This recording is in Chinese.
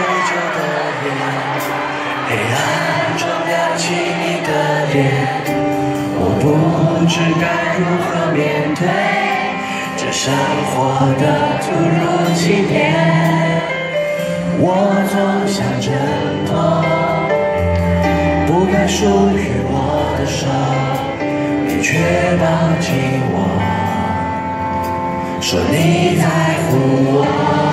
黑着的脸，黑暗中亮起你的脸，我不知该如何面对这生活的突如其来。我总想挣脱不该属于我的手，你却抱紧我，说你在乎我。